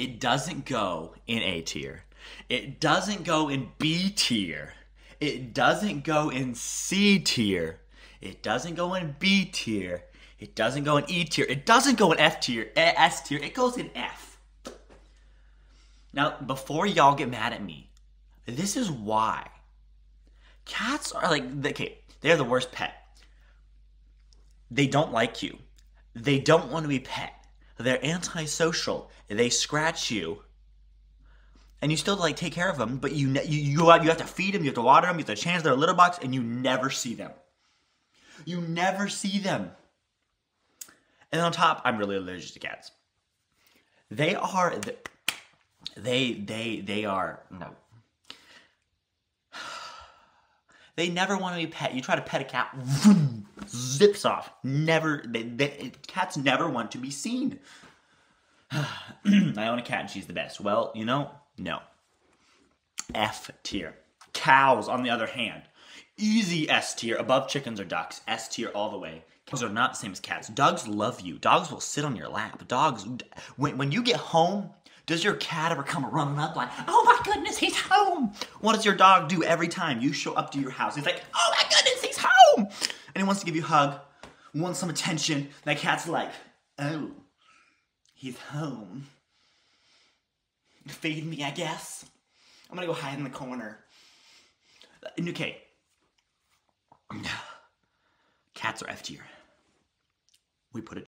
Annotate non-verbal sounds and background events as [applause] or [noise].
It doesn't go in A tier. It doesn't go in B tier. It doesn't go in C tier. It doesn't go in B tier. It doesn't go in E tier. It doesn't go in F tier, S tier. It goes in F. Now, before y'all get mad at me, this is why. Cats are like, okay, they're the worst pet. They don't like you. They don't want to be pet. They're antisocial. They scratch you. And you still like take care of them, but you you you, you have to feed them, you have to water them, you have to change their litter box, and you never see them. You never see them. And on top, I'm really allergic to cats. They are they they they are no. [sighs] They never want to be pet. You try to pet a cat, vroom, zips off. Never. They, they, cats never want to be seen. [sighs] I own a cat and she's the best. Well, you know, no. F tier. Cows, on the other hand, easy S tier, above chickens or ducks. S tier all the way. Cows are not the same as cats. Dogs love you. Dogs will sit on your lap. Dogs, when, when you get home, does your cat ever come running up like, oh my goodness, he's home? What does your dog do every time you show up to your house? He's like, oh my goodness, he's home. And he wants to give you a hug, wants some attention. That cat's like, oh, he's home. Feed me, I guess. I'm gonna go hide in the corner. Uh, okay. [sighs] Cats are F tier. We put it